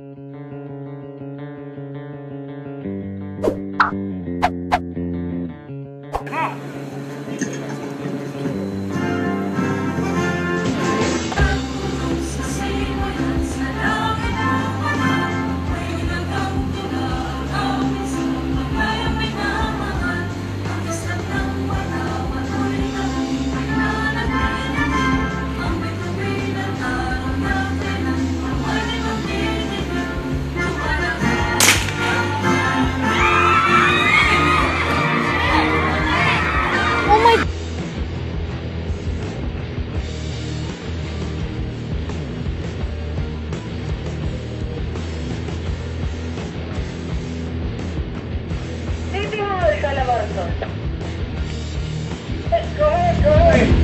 Oh Eh, Go ahead, go ahead.